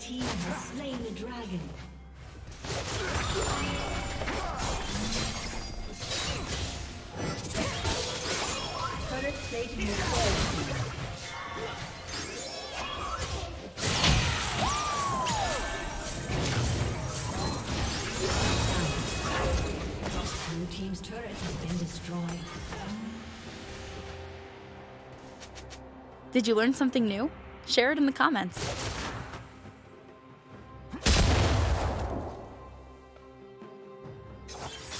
Team has slain the dragon. Turret plating team's turret has been destroyed. Did you learn something new? Share it in the comments. you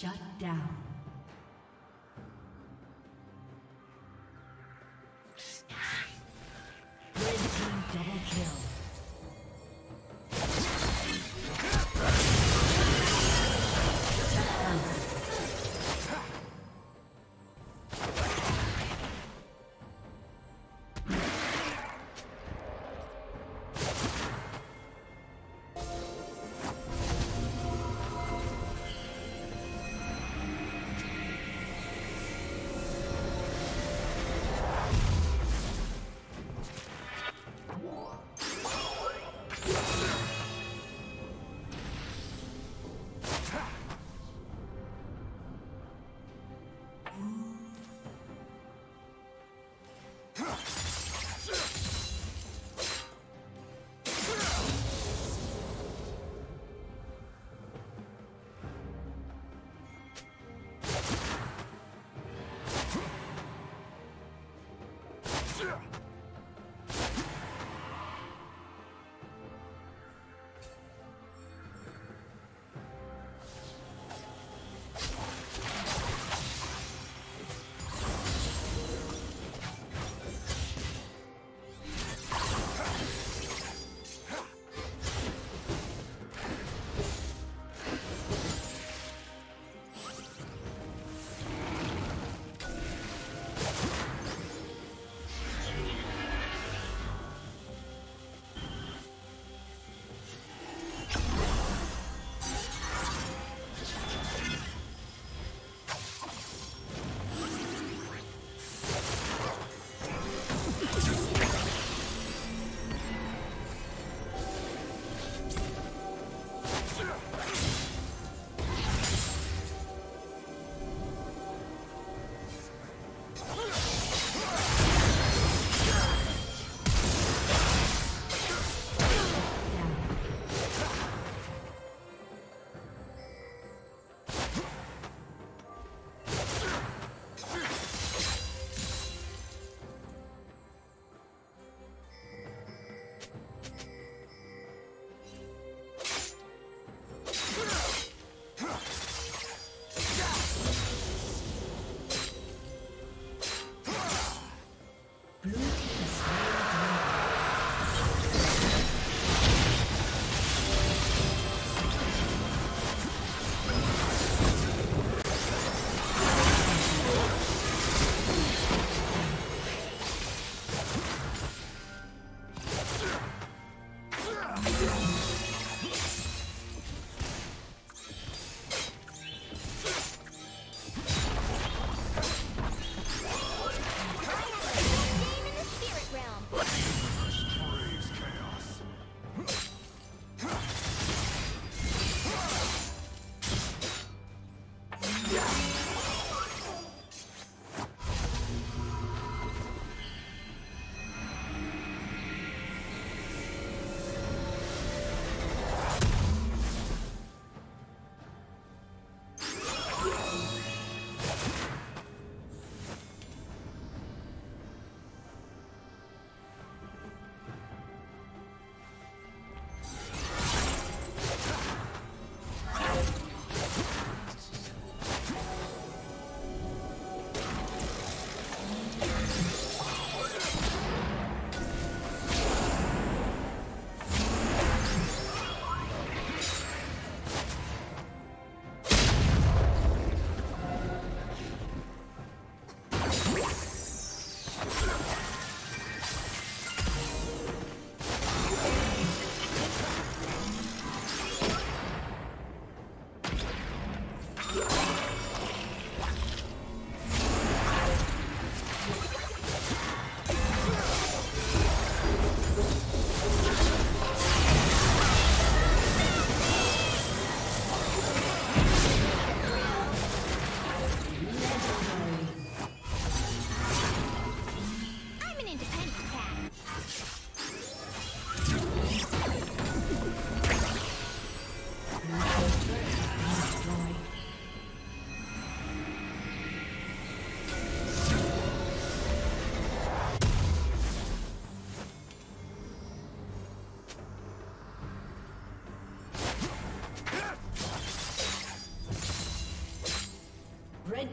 Shut down.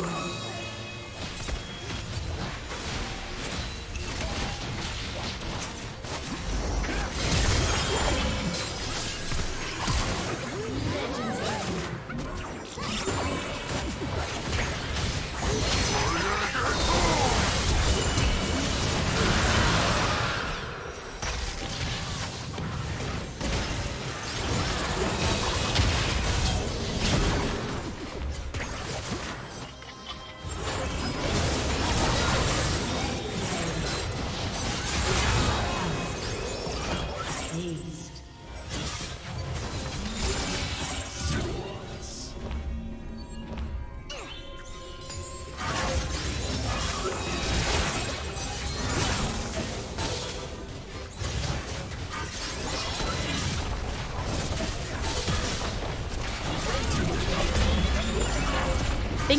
Whoa.